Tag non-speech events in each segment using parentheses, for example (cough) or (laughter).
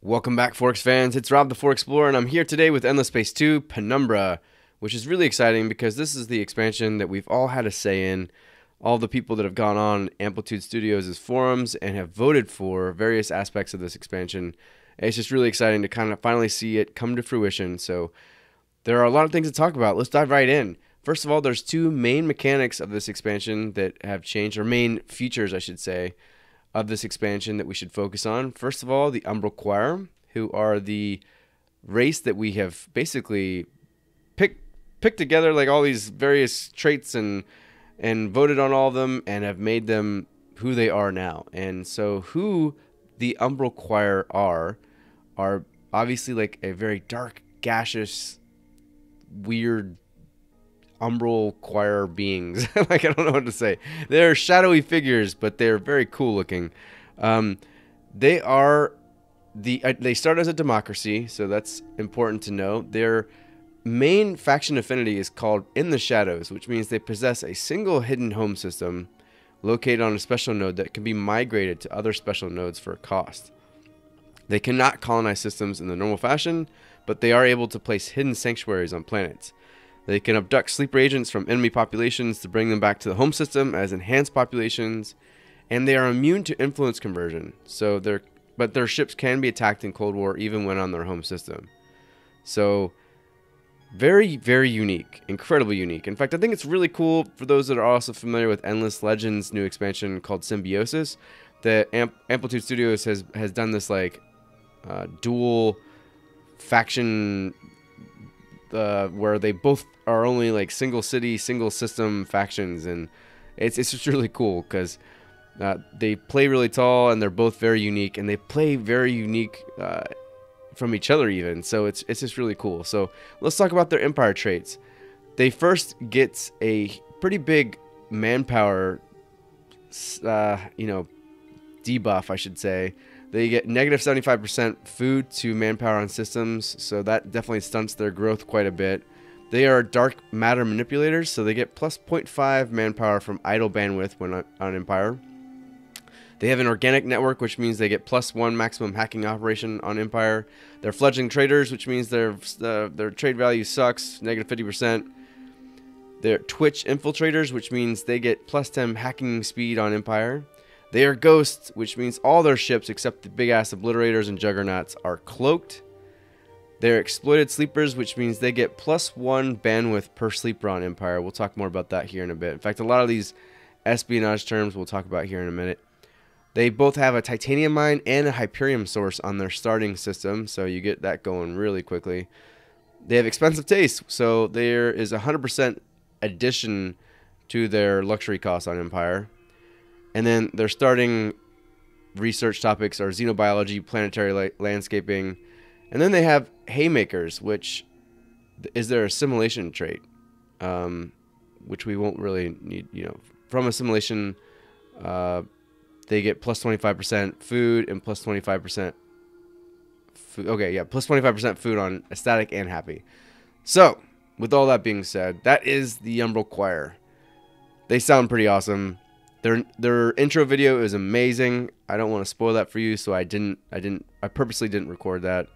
Welcome back, 4X fans. It's Rob the 4X Explorer, and I'm here today with Endless Space 2 Penumbra, which is really exciting because this is the expansion that we've all had a say in. All the people that have gone on Amplitude Studios' forums and have voted for various aspects of this expansion. It's just really exciting to kind of finally see it come to fruition. So, there are a lot of things to talk about. Let's dive right in. First of all, there's two main mechanics of this expansion that have changed, or main features, I should say of this expansion that we should focus on. First of all, the Umbral Choir, who are the race that we have basically picked picked together like all these various traits and and voted on all of them and have made them who they are now. And so who the Umbral Choir are are obviously like a very dark, gaseous, weird umbral choir beings. (laughs) like I don't know what to say. They're shadowy figures, but they're very cool looking. Um, they are the uh, they start as a democracy, so that's important to know. Their main faction affinity is called In the Shadows, which means they possess a single hidden home system located on a special node that can be migrated to other special nodes for a cost. They cannot colonize systems in the normal fashion, but they are able to place hidden sanctuaries on planets. They can abduct sleeper agents from enemy populations to bring them back to the home system as enhanced populations, and they are immune to influence conversion. So their but their ships can be attacked in Cold War even when on their home system. So very very unique, incredibly unique. In fact, I think it's really cool for those that are also familiar with Endless Legends new expansion called Symbiosis. That Amp- Amplitude Studios has has done this like uh, dual faction uh, where they both are only like single city, single system factions, and it's it's just really cool because uh, they play really tall and they're both very unique, and they play very unique uh, from each other even. So it's it's just really cool. So let's talk about their empire traits. They first get a pretty big manpower, uh, you know, debuff, I should say. They get negative 75% food to manpower on systems, so that definitely stunts their growth quite a bit. They are dark matter manipulators, so they get plus 0.5 manpower from idle bandwidth when on Empire. They have an organic network, which means they get plus one maximum hacking operation on Empire. They're fledgling traders, which means their uh, their trade value sucks, negative 50%. They're Twitch infiltrators, which means they get plus 10 hacking speed on Empire. They are ghosts, which means all their ships except the big ass obliterators and juggernauts are cloaked. They're exploited sleepers, which means they get plus one bandwidth per sleeper on Empire. We'll talk more about that here in a bit. In fact, a lot of these espionage terms we'll talk about here in a minute. They both have a titanium mine and a Hyperium source on their starting system, so you get that going really quickly. They have expensive taste, so there is a 100% addition to their luxury costs on Empire. And then they're starting research topics are xenobiology, planetary la- landscaping, and then they have haymakers, which is their assimilation trait, um, which we won't really need. You know, from assimilation, uh, they get plus twenty five percent food and plus twenty five percent. Okay, yeah, plus twenty five percent food on ecstatic and happy. So, with all that being said, that is the Umbral Choir. They sound pretty awesome. Their their intro video is amazing. I don't want to spoil that for you, so I didn't I didn't I purposely didn't record that.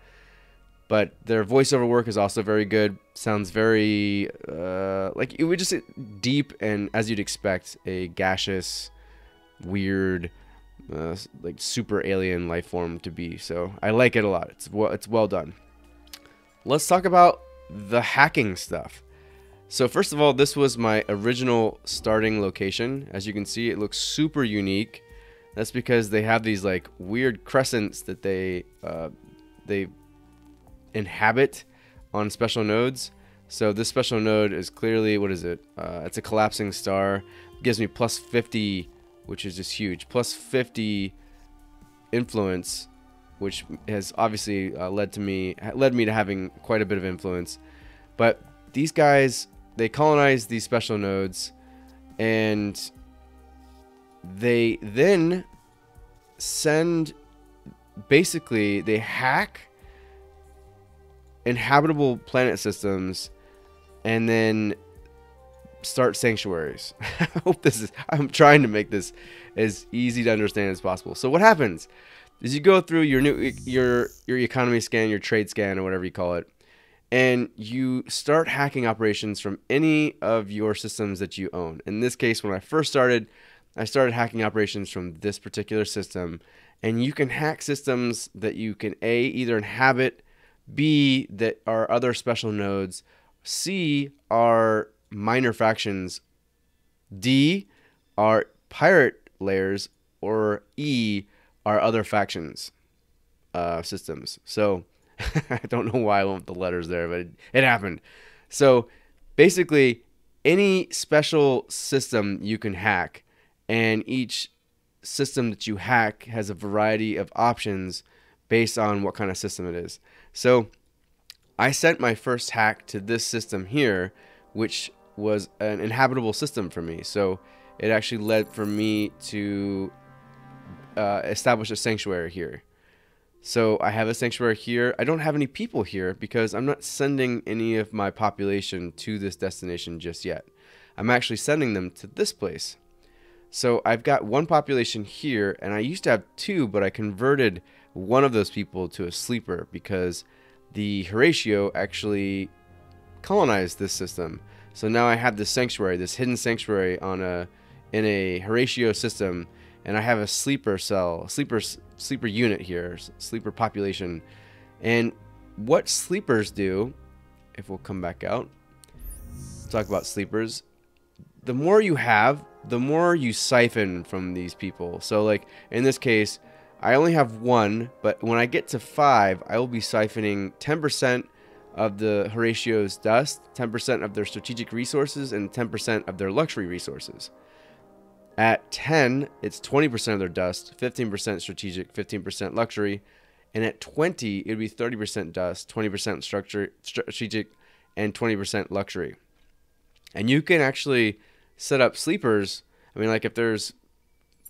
But their voiceover work is also very good. Sounds very uh, like it would just deep and as you'd expect a gaseous, weird, uh, like super alien life form to be. So I like it a lot. It's well it's well done. Let's talk about the hacking stuff. So first of all, this was my original starting location. As you can see, it looks super unique. That's because they have these like weird crescents that they uh, they inhabit on special nodes. So this special node is clearly what is it? Uh, it's a collapsing star. It gives me plus 50, which is just huge. Plus 50 influence, which has obviously uh, led to me led me to having quite a bit of influence. But these guys they colonize these special nodes and they then send basically they hack inhabitable planet systems and then start sanctuaries. (laughs) I hope this is I'm trying to make this as easy to understand as possible. So what happens is you go through your new your your economy scan, your trade scan, or whatever you call it, and you start hacking operations from any of your systems that you own. In this case, when I first started, I started hacking operations from this particular system, and you can hack systems that you can a either inhabit, b that are other special nodes, c are minor factions, d are pirate lairs, or e are other factions uh, systems. So (laughs) I don't know why I went the letters there, but it, it happened. So basically, any special system you can hack, and each system that you hack has a variety of options based on what kind of system it is. So I sent my first hack to this system here, which was an inhabitable system for me. So it actually led for me to uh, establish a sanctuary here. So I have a sanctuary here. I don't have any people here because I'm not sending any of my population to this destination just yet. I'm actually sending them to this place. So I've got one population here, and I used to have two, but I converted one of those people to a sleeper because the Horatio actually colonized this system. So now I have this sanctuary, this hidden sanctuary on a in a Horatio system and I have a sleeper cell, sleeper sleeper unit here, sleeper population. And what sleepers do, if we'll come back out, talk about sleepers. The more you have, the more you siphon from these people. So like in this case, I only have one, but when I get to five, I will be siphoning 10% of the Horatio's dust, 10% of their strategic resources, and 10% of their luxury resources. At 10, it's 20% of their dust, 15% strategic, 15% luxury. And at 20, it would be 30% dust, 20% structure, strategic, and 20% luxury. And you can actually set up sleepers. I mean, like if there's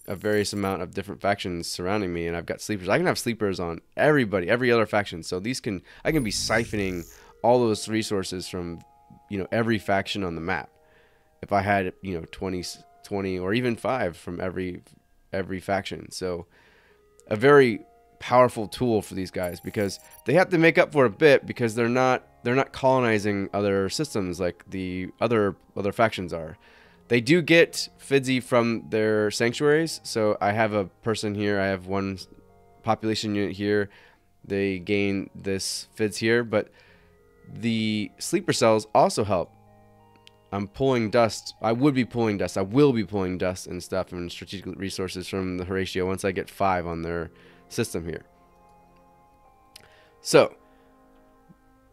a various amount of different factions surrounding me and I've got sleepers, I can have sleepers on everybody, every other faction. So these can, I can be siphoning all those resources from, you know, every faction on the map. If I had, you know, 20 20 or even 5 from every every faction. So a very powerful tool for these guys because they have to make up for a bit because they're not they're not colonizing other systems like the other other factions are. They do get FIDSI from their sanctuaries. So I have a person here. I have one population unit here. They gain this FIDS here, but the sleeper cells also help. I'm pulling dust. I would be pulling dust. I will be pulling dust and stuff and strategic resources from the Horatio once I get five on their system here. So,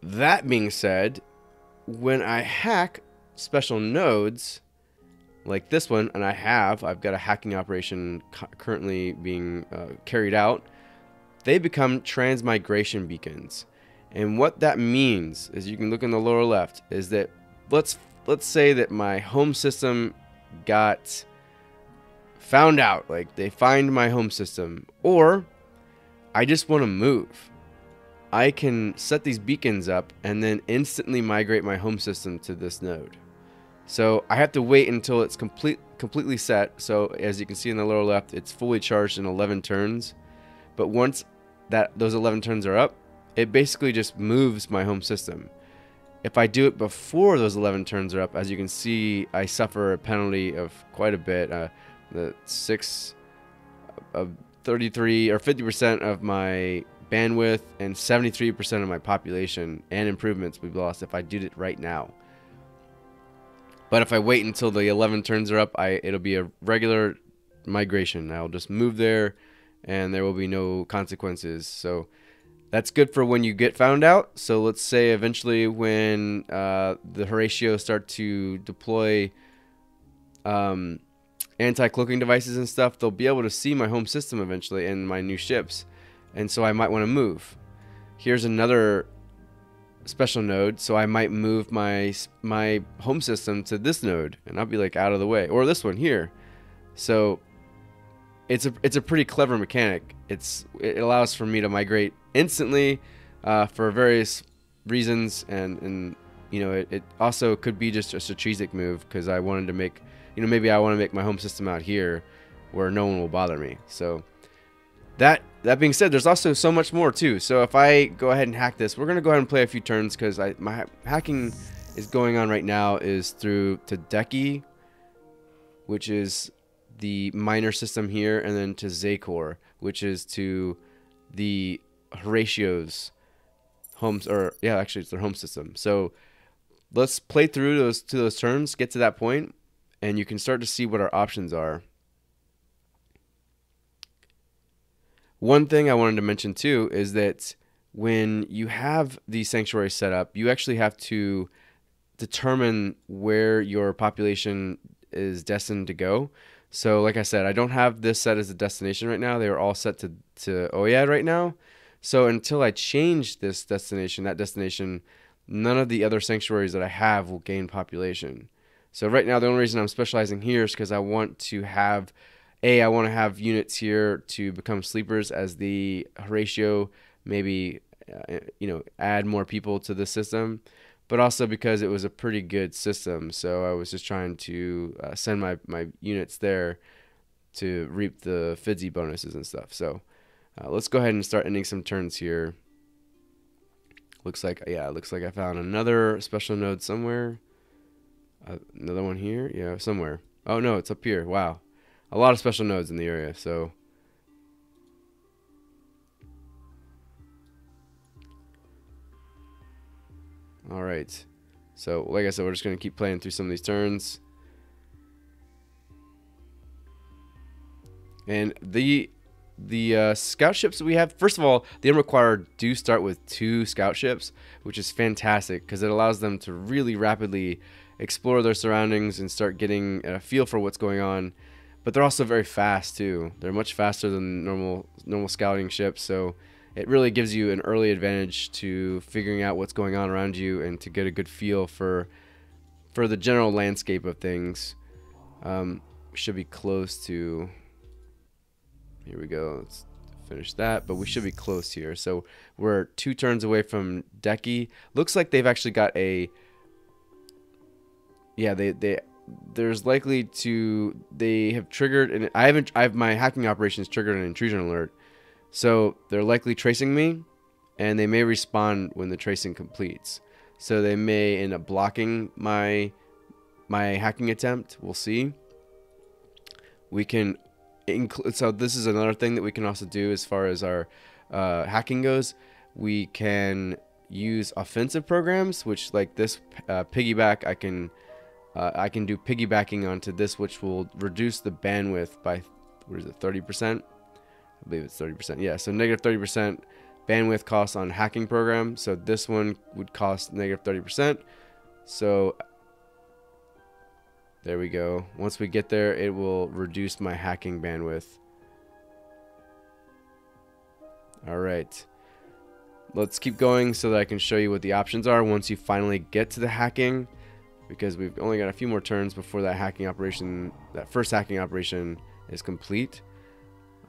that being said, when I hack special nodes like this one, and I have, I've got a hacking operation currently being uh, carried out, they become transmigration beacons. And what that means, as you can look in the lower left, is that let's let's say that my home system got found out, like they find my home system, or I just want to move. I can set these beacons up and then instantly migrate my home system to this node. So I have to wait until it's complete completely set. So as you can see in the lower left, it's fully charged in 11 turns. But once that those 11 turns are up, it basically just moves my home system. If I do it before those 11 turns are up, as you can see, I suffer a penalty of quite a bit. Uh, the six of 33 or 50% of my bandwidth and 73% of my population and improvements we've lost if I did it right now. But if I wait until the 11 turns are up, I it'll be a regular migration. I'll just move there and there will be no consequences. So that's good for when you get found out. So let's say eventually when uh, the Horatio start to deploy um, anti-cloaking devices and stuff, they'll be able to see my home system eventually and my new ships. And so I might want to move. Here's another special node, so I might move my my home system to this node, and I'll be like out of the way, or this one here. So it's a it's a pretty clever mechanic. It's it allows for me to migrate instantly uh, for various reasons, and and you know it, it also could be just a strategic move because I wanted to make you know maybe I want to make my home system out here where no one will bother me. So that that being said, there's also so much more too. So if I go ahead and hack this, we're gonna go ahead and play a few turns because I my hacking is going on right now is through to Decky, which is the minor system here, and then to Zacor, which is to the Horatio's homes or yeah, actually it's their home system. So let's play through those to those turns, get to that point, and you can start to see what our options are. One thing I wanted to mention too is that when you have the sanctuary set up, you actually have to determine where your population is destined to go. So, like I said, I don't have this set as a destination right now. They are all set to, to Oyad right now. So, until I change this destination, that destination, none of the other sanctuaries that I have will gain population. So, right now, the only reason I'm specializing here is because I want to have a, I want to have units here to become sleepers as the Horatio maybe, uh, you know, add more people to the system, but also because it was a pretty good system. So I was just trying to uh, send my, my units there to reap the FIDSI bonuses and stuff. So uh, let's go ahead and start ending some turns here. Looks like, yeah, looks like I found another special node somewhere. Uh, another one here? Yeah, somewhere. Oh, no, it's up here. Wow a lot of special nodes in the area, so All right. So, like I said, we're just going to keep playing through some of these turns. And the the uh, scout ships we have, first of all, the Umbral Choir do start with two scout ships, which is fantastic because it allows them to really rapidly explore their surroundings and start getting a feel for what's going on but they're also very fast too. They're much faster than normal normal scouting ships, so it really gives you an early advantage to figuring out what's going on around you and to get a good feel for for the general landscape of things. Um, should be close to. Here we go. Let's finish that, but we should be close here. So we're two turns away from Decky. Looks like they've actually got a. Yeah, they they there's likely to they have triggered and I haven't I have my hacking operations triggered an intrusion alert. So they're likely tracing me and they may respond when the tracing completes. So they may end up blocking my my hacking attempt. We'll see. We can include so this is another thing that we can also do as far as our uh, hacking goes. We can use offensive programs, which like this uh, piggyback, I can uh, I can do piggybacking onto this, which will reduce the bandwidth by, what is it, 30%? I believe it's 30%. Yeah, so negative 30% bandwidth cost on hacking program. So this one would cost negative 30%. So there we go. Once we get there, it will reduce my hacking bandwidth. All right. Let's keep going so that I can show you what the options are once you finally get to the hacking because we've only got a few more turns before that hacking operation, that first hacking operation is complete.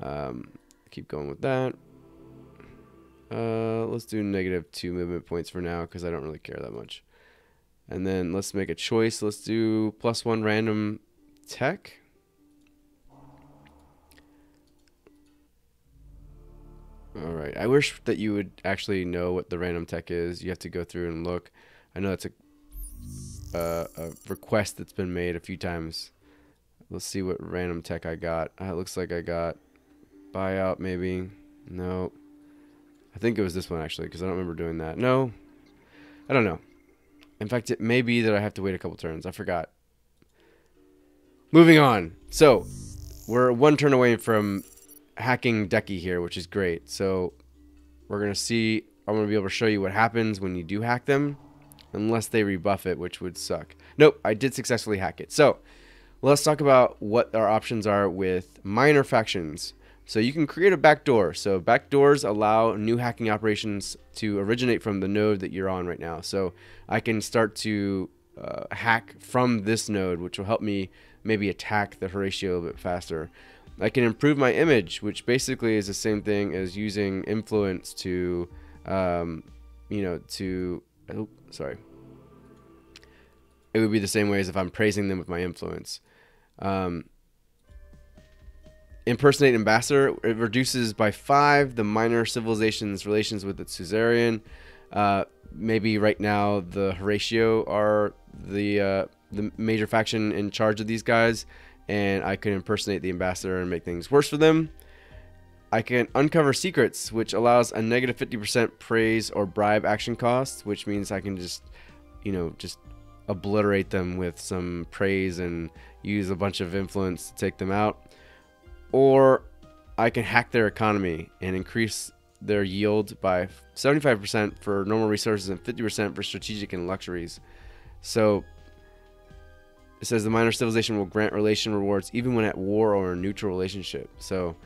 Um, keep going with that. Uh, let's do negative two movement points for now because I don't really care that much. And then let's make a choice. Let's do plus one random tech. All right. I wish that you would actually know what the random tech is. You have to go through and look. I know that's a uh, a request that's been made a few times. Let's see what random tech I got. Uh, it looks like I got buyout maybe. No. I think it was this one actually because I don't remember doing that. No. I don't know. In fact, it may be that I have to wait a couple turns. I forgot. Moving on. So, we're one turn away from hacking Decky here, which is great. So, we're going to see. I'm going to be able to show you what happens when you do hack them unless they rebuff it, which would suck. Nope, I did successfully hack it. So let's talk about what our options are with minor factions. So you can create a backdoor. So backdoors allow new hacking operations to originate from the node that you're on right now. So I can start to uh, hack from this node, which will help me maybe attack the Horatio a bit faster. I can improve my image, which basically is the same thing as using influence to, um, you know, to oh, sorry. It would be the same way as if I'm praising them with my influence. Um, impersonate ambassador. It reduces by five the minor civilization's relations with its suzerain. Uh, maybe right now the Horatio are the uh, the major faction in charge of these guys, and I can impersonate the ambassador and make things worse for them. I can uncover secrets, which allows a negative 50% praise or bribe action cost, which means I can just, you know, just obliterate them with some praise and use a bunch of influence to take them out. Or I can hack their economy and increase their yield by 75% for normal resources and 50% for strategic and luxuries. So it says the minor civilization will grant relation rewards even when at war or a neutral relationship. So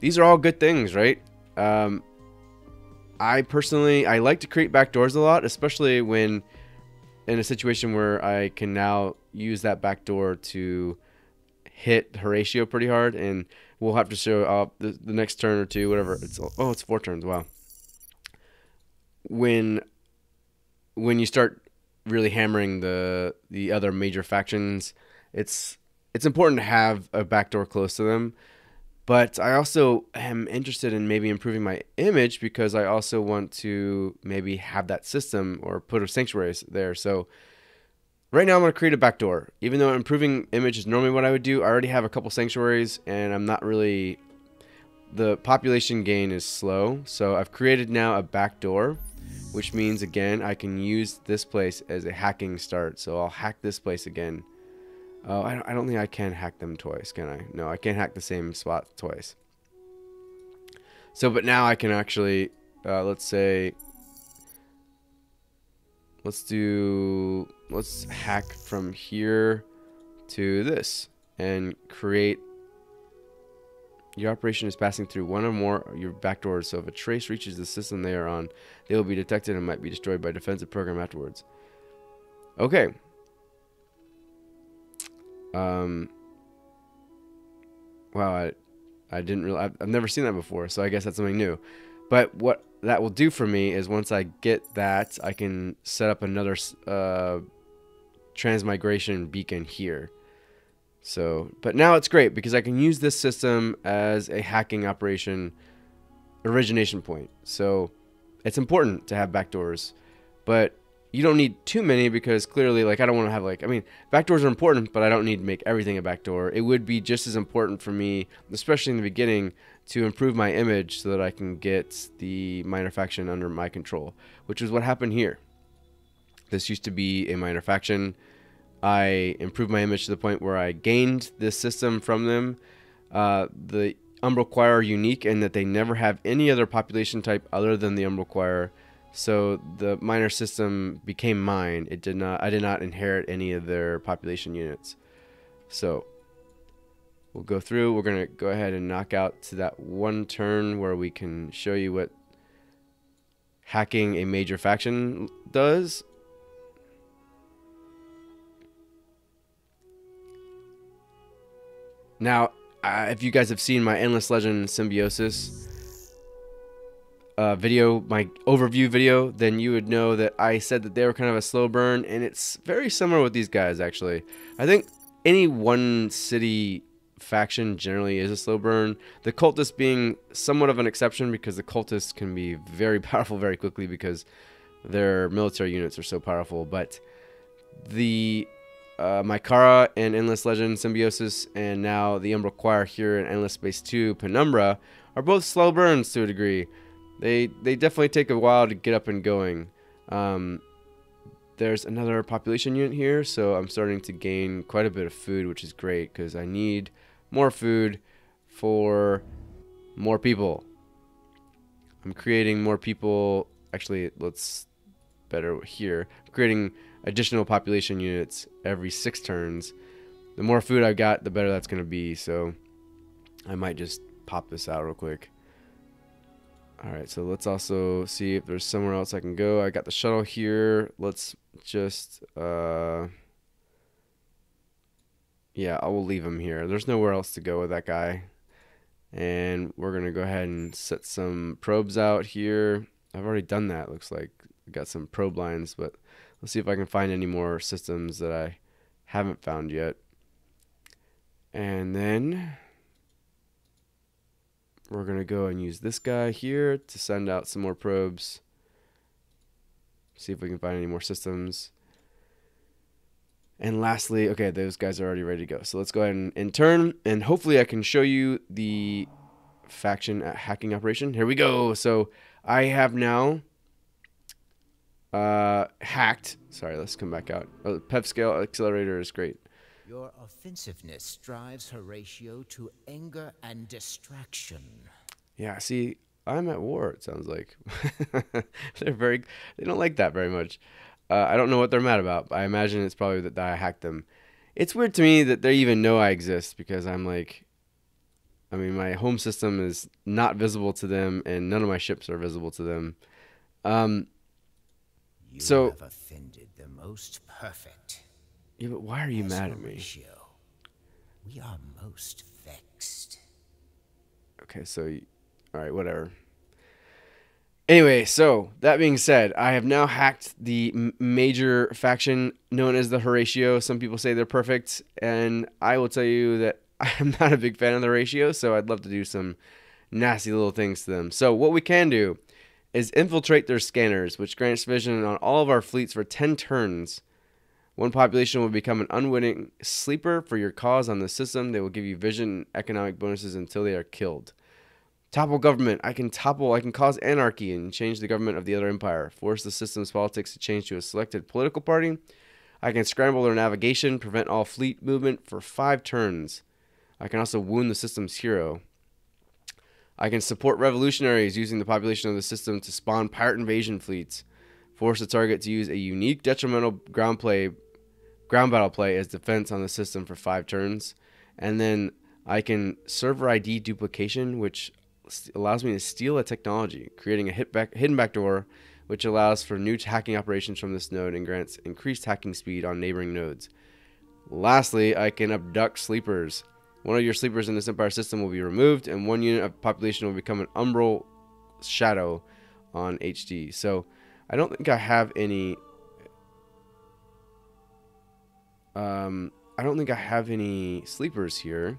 these are all good things, right? Um, I personally I like to create backdoors a lot, especially when in a situation where I can now use that backdoor to hit Horatio pretty hard, and we'll have to show up the, the next turn or two, whatever. It's oh, it's four turns. Wow. When when you start really hammering the the other major factions, it's it's important to have a backdoor close to them but I also am interested in maybe improving my image because I also want to maybe have that system or put a sanctuary there. So right now I'm going to create a backdoor. Even though improving image is normally what I would do, I already have a couple sanctuaries and I'm not really the population gain is slow. So I've created now a backdoor, which means again I can use this place as a hacking start. So I'll hack this place again. Oh, I don't, I don't think I can hack them twice, can I? No, I can't hack the same spot twice. So, but now I can actually, uh, let's say, let's do, let's hack from here to this and create your operation is passing through one or more of your backdoors, so if a trace reaches the system they are on, they will be detected and might be destroyed by defensive program afterwards. Okay, um, wow, I, I didn't really, I've, I've never seen that before, so I guess that's something new. But what that will do for me is once I get that, I can set up another uh, transmigration beacon here. So, but now it's great because I can use this system as a hacking operation origination point. So it's important to have backdoors, but you don't need too many because clearly like I don't want to have like I mean backdoors are important but I don't need to make everything a backdoor. It would be just as important for me, especially in the beginning, to improve my image so that I can get the minor faction under my control, which is what happened here. This used to be a minor faction. I improved my image to the point where I gained this system from them. Uh, the Umbral Choir are unique in that they never have any other population type other than the Umbral Choir. So the minor system became mine. It did not. I did not inherit any of their population units. So we'll go through. We're gonna go ahead and knock out to that one turn where we can show you what hacking a major faction does. Now, uh, if you guys have seen my Endless Legend Symbiosis uh, video, my overview video, then you would know that I said that they were kind of a slow burn, and it's very similar with these guys actually. I think any one city faction generally is a slow burn. The cultists being somewhat of an exception because the cultists can be very (laughs) powerful very quickly because their military units are so powerful. But the uh, Mykara and Endless Legend Symbiosis, and now the Umbral Choir here in Endless Space 2 Penumbra are both slow burns to a degree they they definitely take a while to get up and going. Um, there's another population unit here, so I'm starting to gain quite a bit of food, which is great because I need more food for more people. I'm creating more people. Actually, let's better here. I'm creating additional population units every six turns. The more food I've got, the better that's going to be. So I might just pop this out real quick. Alright, so let's also see if there's somewhere else I can go. I got the shuttle here. Let's just, uh... Yeah, I will leave him here. There's nowhere else to go with that guy. And we're going to go ahead and set some probes out here. I've already done that, looks like. got some probe lines, but let's see if I can find any more systems that I haven't found yet. And then we're going to go and use this guy here to send out some more probes. See if we can find any more systems. And lastly, okay, those guys are already ready to go. So let's go ahead and, and turn, and hopefully I can show you the faction hacking operation. Here we go. So I have now uh, hacked. Sorry, let's come back out. Oh, PEV scale accelerator is great. Your offensiveness drives Horatio to anger and distraction. Yeah, see, I'm at war, it sounds like. (laughs) they're very, they don't like that very much. Uh, I don't know what they're mad about. I imagine it's probably that, I hacked them. It's weird to me that they even know I exist because I'm like, I mean, my home system is not visible to them, and none of my ships are visible to them. Um, you so, have offended the most perfect. Yeah, but why are you As mad at me? We are most vexed. Okay, so, all right, whatever. Anyway, so that being said, I have now hacked the major faction known as the Horatio. Some people say they're perfect, and I will tell you that (laughs) I'm not a big fan of the Horatio, so I'd love to do some nasty little things to them. So, what we can do is infiltrate their scanners, which grants vision on all of our fleets for 10 turns. One population will become an unwitting sleeper for your cause on the system. They will give you vision and economic bonuses until they are killed. Topple government. I can topple, I can cause anarchy and change the government of the other empire. Force the system's politics to change to a selected political party. I can scramble their navigation, prevent all fleet movement for five turns. I can also wound the system's hero. I can support revolutionaries using the population of the system to spawn pirate invasion fleets. Force the target to use a unique detrimental ground play, ground battle play as defense on the system for five turns. And then I can server ID duplication, which allows me to steal a technology, creating a hit back, hidden backdoor, which allows for new hacking operations from this node and grants increased hacking speed on neighboring nodes. Lastly, I can abduct sleepers. One of your sleepers in this Empire system will be removed, and one unit of population will become an umbral shadow on HD. So, I don't think I have any. Um, I don't think I have any sleepers here.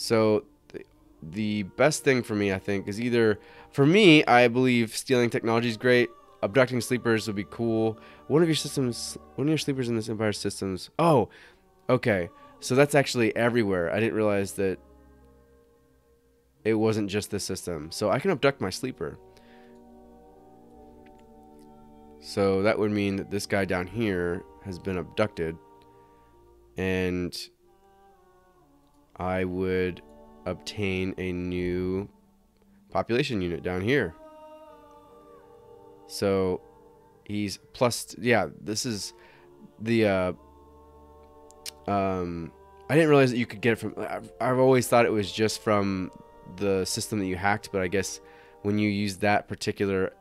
So the, best thing for me, I think, is either for me, I believe stealing technology is great. Abducting sleepers would be cool. One of your systems, one of your sleepers in this Empire systems. Oh, okay. So that's actually everywhere. I didn't realize that it wasn't just this system. So I can abduct my sleeper. So that would mean that this guy down here has been abducted. And I would obtain a new population unit down here. So he's plus, yeah, this is the, uh, um, I didn't realize that you could get it from, I've, I've always thought it was just from the system that you hacked, but I guess when you use that particular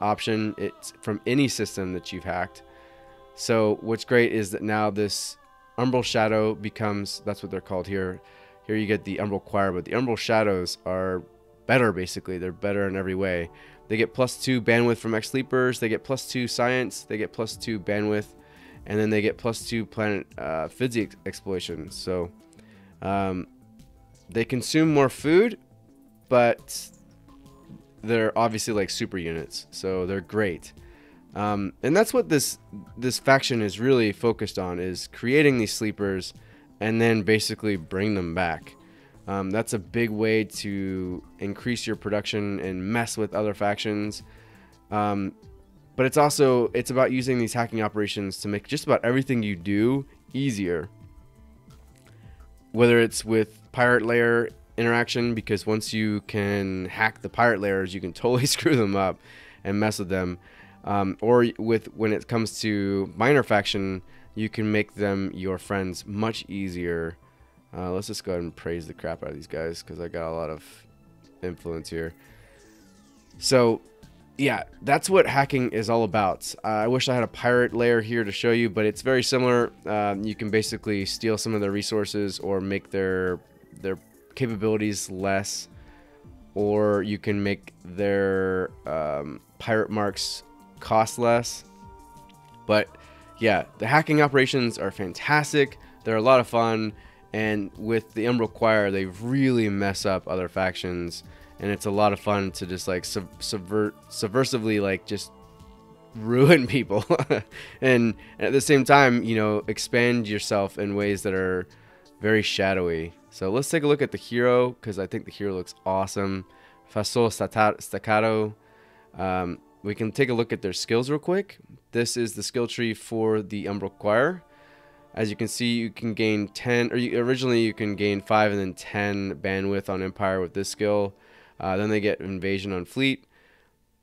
option, it's from any system that you've hacked. So what's great is that now this Umbral Shadow becomes, that's what they're called here, here you get the Umbral Choir, but the Umbral Shadows are better, basically. They're better in every way. They get plus 2 bandwidth from X Sleepers, they get plus 2 science, they get plus 2 bandwidth, and then they get plus 2 planet uh, physics exploration. So um, they consume more food, but they're obviously like super units, so they're great. Um, and that's what this this faction is really focused on is creating these sleepers and then basically bring them back. Um, that's a big way to increase your production and mess with other factions. Um, but it's also it's about using these hacking operations to make just about everything you do easier. Whether it's with pirate lair interaction, because once you can hack the pirate lairs, you can (laughs) totally screw them up and mess with them. Um, or with when it comes to minor faction, you can make them your friends much easier. Uh, let's just go ahead and praise the crap out of these guys because I got a lot of influence here. So, yeah, that's what hacking is all about. Uh, I wish I had a pirate lair here to show you, but it's very similar. Um, you can basically steal some of their resources or make their their capabilities less, or you can make their um, pirate marks cost less. But yeah, the hacking operations are fantastic. They're a lot of fun, And with the Umbral Choir, they really mess up other factions, and it's a lot of fun to just like sub- subvert, subversively like just ruin (laughs) people, and at the same time, you know, expand yourself in ways that are very shadowy. So let's take a look at the hero because I think the hero looks awesome. Fasol Staccato. Um, we can take a look at their skills real quick. This is the skill tree for the Umbral Choir. As you can see, you can gain 10, or you, originally you can gain 5 and then 10 bandwidth on Empire with this skill. Uh, then they get Invasion on Fleet.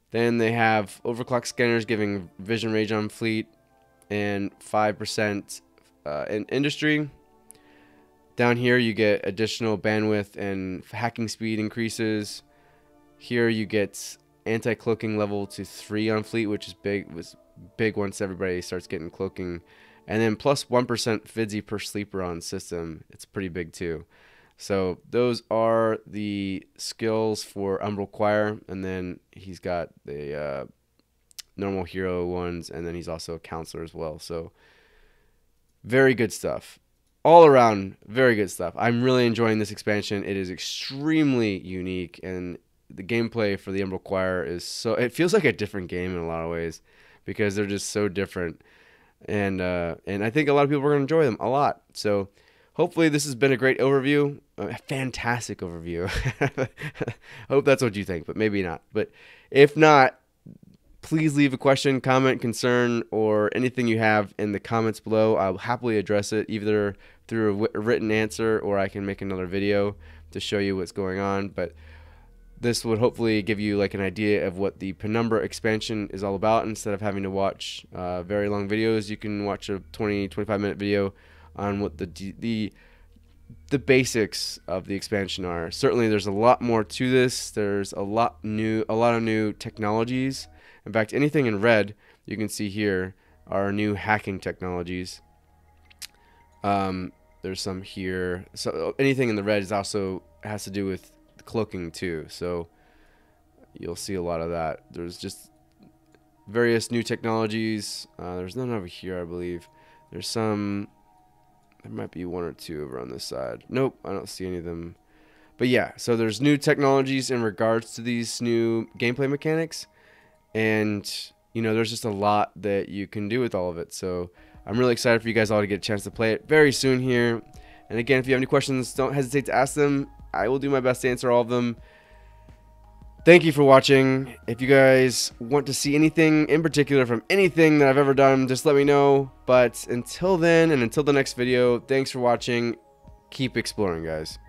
Then they have Overclock Scanners giving Vision Rage on Fleet and 5% uh, in Industry. Down here you get additional bandwidth and hacking speed increases. Here you get anti-cloaking level to 3 on Fleet, which is big was big once everybody starts getting cloaking and then plus 1 FIDSI per sleeper on system. It's pretty big too. So those are the skills for Umbral Choir, and then he's got the uh, normal hero ones, and then he's also a counselor as well. So very good stuff. All around, very good stuff. I'm really enjoying this expansion. It is extremely unique, and the gameplay for the Umbral Choir is so. It feels like a different game in a lot of ways because they're just so different and uh, and I think a lot of people are to enjoy them a lot. So hopefully this has been a great overview, a fantastic overview. I (laughs) hope that's what you think, but maybe not. But if not, please leave a question, comment, concern, or anything you have in the comments below. I'll happily address it either through a written answer or I can make another video to show you what's going on. But this would hopefully give you like an idea of what the Penumbra expansion is all about. Instead of having to watch uh, very long videos, you can watch a 20, 25 minute video on what the the the basics of the expansion are. Certainly, there's a lot more to this. There's a lot new, a lot of new technologies. In fact, anything in red you can see here are new hacking technologies. Um, there's some here. So anything in the red is also has to do cloaking too. So you'll see a lot of that. There's just various new technologies. Uh, there's none over here, I believe. There's some. There might be one or two over on this side. Nope, I don't see any of them. But yeah, so there's new technologies in regards to these new gameplay mechanics, and you know, there's just a lot that you can do with all of it. So I'm really excited for you guys all to get a chance to play it very soon here. And again, if you have any questions, don't hesitate to ask them. I will do my best to answer all of them. Thank you for watching. If you guys want to see anything in particular from anything that I've ever done, just let me know. But until then, and until the next video, thanks for watching. Keep exploring, guys.